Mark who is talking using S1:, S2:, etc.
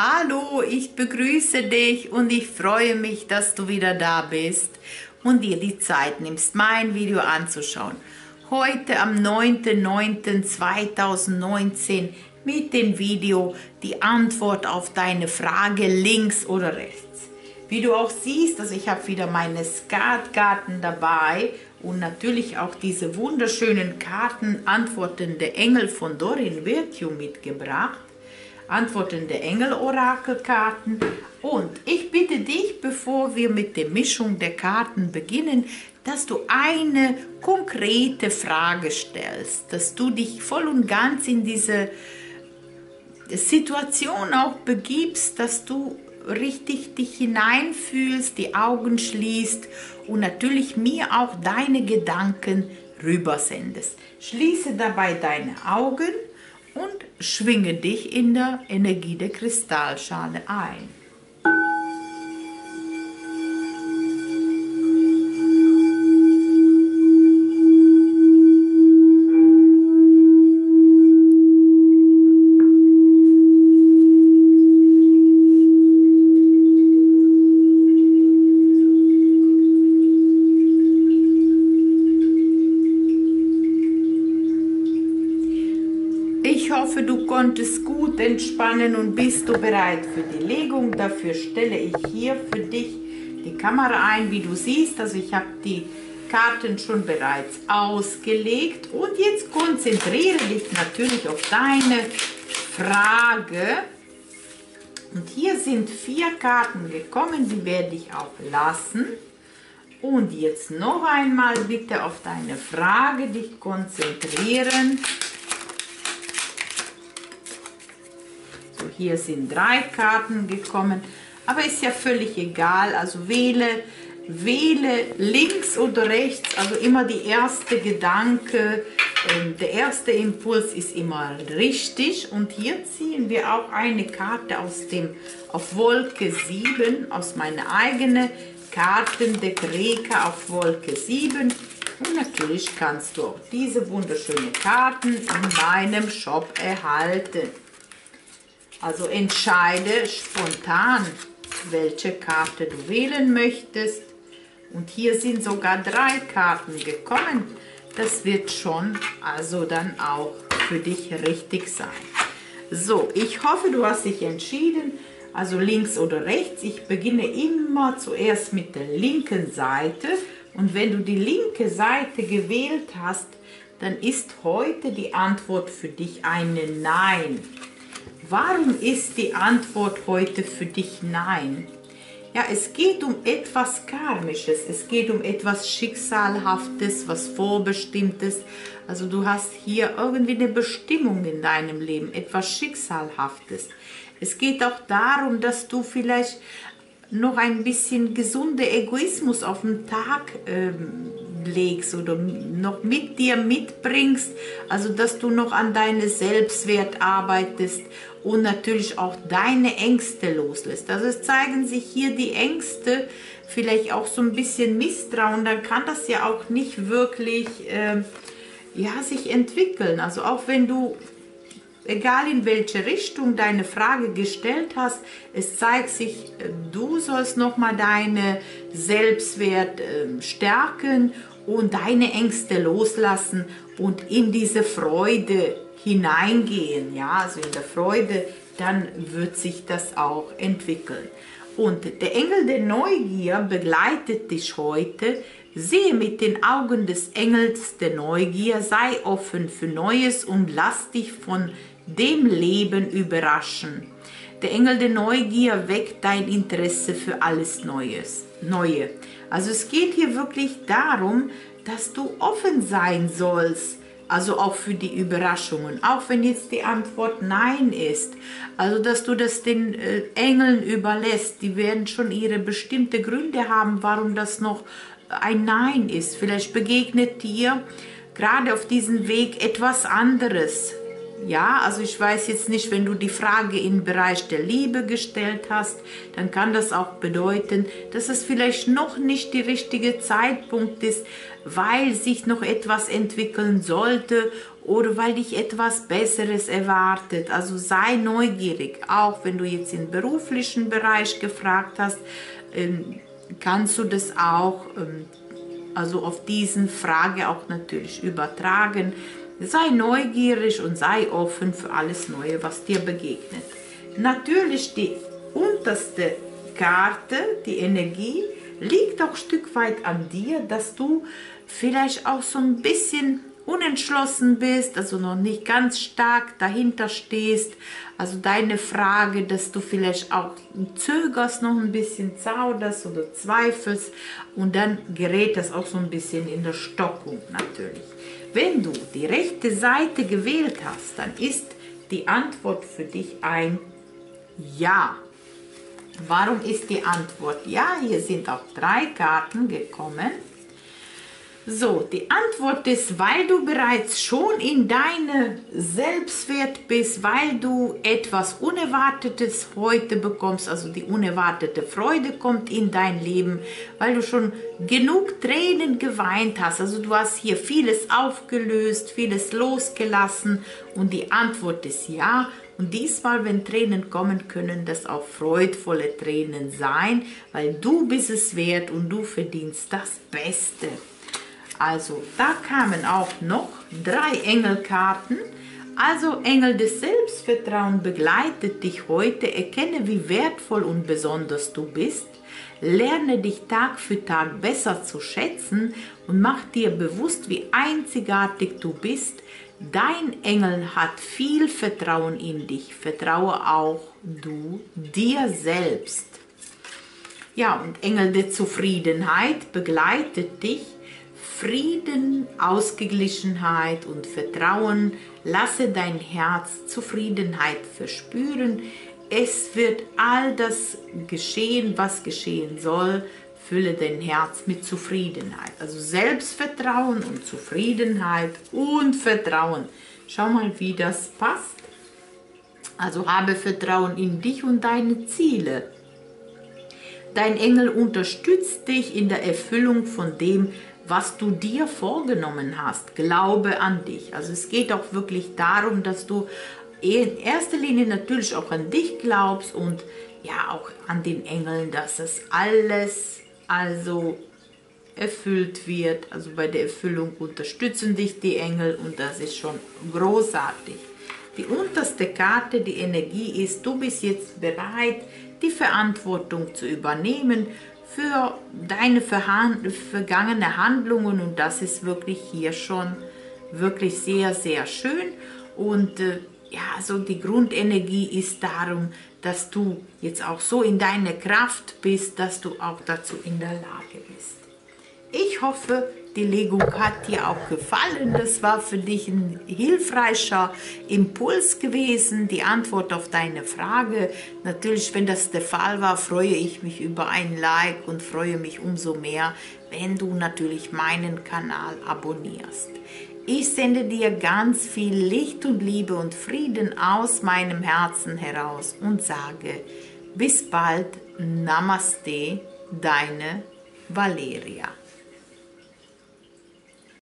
S1: Hallo, ich begrüße dich und ich freue mich, dass du wieder da bist und dir die Zeit nimmst, mein Video anzuschauen. Heute am 9.09.2019 mit dem Video die Antwort auf deine Frage links oder rechts. Wie du auch siehst, also ich habe wieder meine Skatkarten dabei und natürlich auch diese wunderschönen Karten Antwortende Engel von Dorin Virtue mitgebracht antwortende Engel-Orakelkarten. Und ich bitte dich, bevor wir mit der Mischung der Karten beginnen, dass du eine konkrete Frage stellst, dass du dich voll und ganz in diese Situation auch begibst, dass du richtig dich hineinfühlst, die Augen schließt und natürlich mir auch deine Gedanken rübersendest. Schließe dabei deine Augen und schwinge dich in der Energie der Kristallschale ein. Konntest gut entspannen und bist du bereit für die Legung. Dafür stelle ich hier für dich die Kamera ein, wie du siehst. Also ich habe die Karten schon bereits ausgelegt. Und jetzt konzentriere dich natürlich auf deine Frage. Und hier sind vier Karten gekommen, die werde ich auch lassen. Und jetzt noch einmal bitte auf deine Frage dich konzentrieren. Hier sind drei Karten gekommen, aber ist ja völlig egal. Also wähle, wähle links oder rechts, also immer die erste Gedanke, ähm, der erste Impuls ist immer richtig. Und hier ziehen wir auch eine Karte aus dem auf Wolke 7, aus meiner eigenen Karten der Kreka auf Wolke 7. Und natürlich kannst du auch diese wunderschönen Karten in meinem Shop erhalten. Also entscheide spontan, welche Karte du wählen möchtest. Und hier sind sogar drei Karten gekommen. Das wird schon also dann auch für dich richtig sein. So, ich hoffe, du hast dich entschieden, also links oder rechts. Ich beginne immer zuerst mit der linken Seite. Und wenn du die linke Seite gewählt hast, dann ist heute die Antwort für dich eine Nein. Warum ist die Antwort heute für dich Nein? Ja, es geht um etwas Karmisches, es geht um etwas Schicksalhaftes, was Vorbestimmtes. Also du hast hier irgendwie eine Bestimmung in deinem Leben, etwas Schicksalhaftes. Es geht auch darum, dass du vielleicht noch ein bisschen gesunder Egoismus auf den Tag ähm, legst oder noch mit dir mitbringst, also dass du noch an deine Selbstwert arbeitest und natürlich auch deine Ängste loslässt. Also es zeigen sich hier die Ängste, vielleicht auch so ein bisschen Misstrauen, dann kann das ja auch nicht wirklich äh, ja, sich entwickeln. Also auch wenn du egal in welche Richtung deine Frage gestellt hast, es zeigt sich, äh, du sollst nochmal deine Selbstwert äh, stärken und deine Ängste loslassen und in diese Freude hineingehen, ja, also in der Freude, dann wird sich das auch entwickeln. Und der Engel der Neugier begleitet dich heute. Sehe mit den Augen des Engels der Neugier, sei offen für Neues und lass dich von dem Leben überraschen. Der Engel der Neugier weckt dein Interesse für alles Neues, Neue. Also es geht hier wirklich darum, dass du offen sein sollst, also auch für die Überraschungen, auch wenn jetzt die Antwort Nein ist. Also dass du das den äh, Engeln überlässt, die werden schon ihre bestimmte Gründe haben, warum das noch ein Nein ist. Vielleicht begegnet dir gerade auf diesem Weg etwas anderes, ja, also ich weiß jetzt nicht, wenn du die Frage im Bereich der Liebe gestellt hast, dann kann das auch bedeuten, dass es vielleicht noch nicht der richtige Zeitpunkt ist, weil sich noch etwas entwickeln sollte oder weil dich etwas Besseres erwartet. Also sei neugierig, auch wenn du jetzt im beruflichen Bereich gefragt hast, ähm, kannst du das auch ähm, also auf diesen Frage auch natürlich übertragen. Sei neugierig und sei offen für alles Neue, was dir begegnet. Natürlich die unterste Karte, die Energie, liegt auch ein Stück weit an dir, dass du vielleicht auch so ein bisschen unentschlossen bist, also noch nicht ganz stark dahinter stehst. Also deine Frage, dass du vielleicht auch zögerst, noch ein bisschen zauderst oder zweifelst und dann gerät das auch so ein bisschen in der Stockung natürlich. Wenn du die rechte Seite gewählt hast, dann ist die Antwort für dich ein Ja. Warum ist die Antwort Ja? Hier sind auch drei Karten gekommen. So, die Antwort ist, weil du bereits schon in deinem Selbstwert bist, weil du etwas Unerwartetes heute bekommst, also die unerwartete Freude kommt in dein Leben, weil du schon genug Tränen geweint hast. Also du hast hier vieles aufgelöst, vieles losgelassen und die Antwort ist ja. Und diesmal, wenn Tränen kommen, können das auch freudvolle Tränen sein, weil du bist es wert und du verdienst das Beste. Also da kamen auch noch drei Engelkarten. Also Engel des Selbstvertrauens begleitet dich heute. Erkenne, wie wertvoll und besonders du bist. Lerne dich Tag für Tag besser zu schätzen und mach dir bewusst, wie einzigartig du bist. Dein Engel hat viel Vertrauen in dich. Vertraue auch du dir selbst. Ja, und Engel der Zufriedenheit begleitet dich Frieden, Ausgeglichenheit und Vertrauen. Lasse dein Herz Zufriedenheit verspüren. Es wird all das geschehen, was geschehen soll. Fülle dein Herz mit Zufriedenheit. Also Selbstvertrauen und Zufriedenheit und Vertrauen. Schau mal, wie das passt. Also habe Vertrauen in dich und deine Ziele. Dein Engel unterstützt dich in der Erfüllung von dem, was du dir vorgenommen hast. Glaube an dich. Also es geht auch wirklich darum, dass du in erster Linie natürlich auch an dich glaubst und ja auch an den Engeln, dass das alles also erfüllt wird. Also bei der Erfüllung unterstützen dich die Engel und das ist schon großartig. Die unterste Karte, die Energie ist, du bist jetzt bereit, die Verantwortung zu übernehmen für deine vergangene Handlungen und das ist wirklich hier schon wirklich sehr, sehr schön und äh, ja, so die Grundenergie ist darum, dass du jetzt auch so in deiner Kraft bist, dass du auch dazu in der Lage bist. Ich hoffe, die Legung hat dir auch gefallen. Das war für dich ein hilfreicher Impuls gewesen, die Antwort auf deine Frage. Natürlich, wenn das der Fall war, freue ich mich über ein Like und freue mich umso mehr, wenn du natürlich meinen Kanal abonnierst. Ich sende dir ganz viel Licht und Liebe und Frieden aus meinem Herzen heraus und sage, bis bald, Namaste, deine Valeria.